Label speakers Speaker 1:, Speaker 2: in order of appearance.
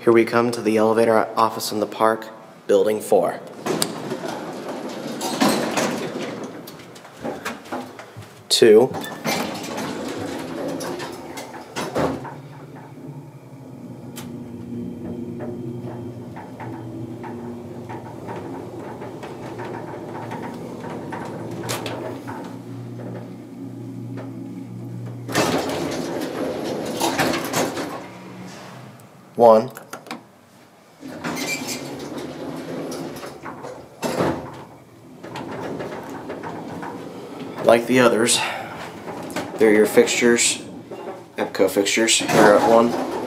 Speaker 1: Here we come to the elevator office in the park, building four. Two. One. Like the others, they're your fixtures, EPCO fixtures here at one.